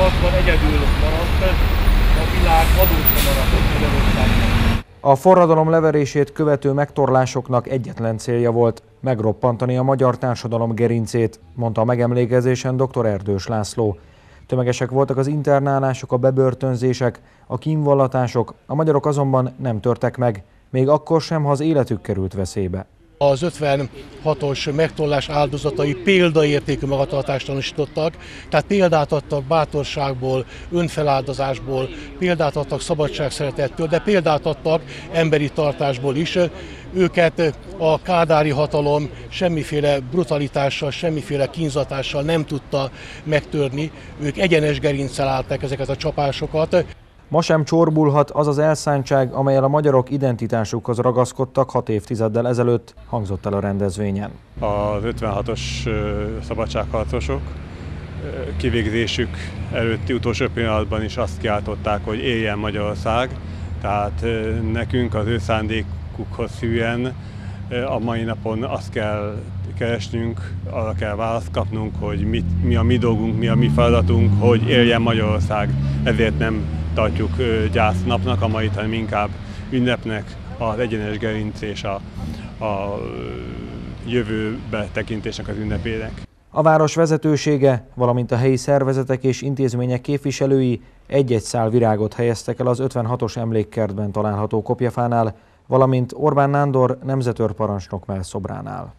harcban egyedül maradt, a világ adósa maradt Magyarországnak. A forradalom leverését követő megtorlásoknak egyetlen célja volt megroppantani a magyar társadalom gerincét, mondta a megemlékezésen dr. Erdős László. Tömegesek voltak az internálások, a bebörtönzések, a kínvallatások, a magyarok azonban nem törtek meg, még akkor sem, ha az életük került veszélybe. Az 56-os megtollás áldozatai példaértékű magatartást tanúsítottak, tehát példát adtak bátorságból, önfeláldozásból, példát adtak szabadságszeretettől, de példát adtak emberi tartásból is. Őket a kádári hatalom semmiféle brutalitással, semmiféle kínzatással nem tudta megtörni. Ők egyenes gerincsel állták ezeket a csapásokat. Ma sem csorbulhat az az elszántság, amelyel a magyarok identitásukhoz ragaszkodtak hat évtizeddel ezelőtt, hangzott el a rendezvényen. Az 56-os szabadságharcosok kivégzésük előtti utolsó pillanatban is azt kiáltották, hogy éljen Magyarország, tehát nekünk az ő szándékukhoz szűen a mai napon azt kell keresnünk, arra kell választ kapnunk, hogy mit, mi a mi dolgunk, mi a mi feladatunk, hogy éljen Magyarország. Ezért nem tartjuk gyásznapnak a mai, hanem inkább ünnepnek az egyenes gerinc és a, a jövőbe tekintésnek az ünnepének. A város vezetősége, valamint a helyi szervezetek és intézmények képviselői egy-egy szál virágot helyeztek el az 56-os emlékkertben található kopjafánál, valamint Orbán Nándor nemzetőrparancsnok szobránál.